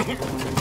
Ha ha ha!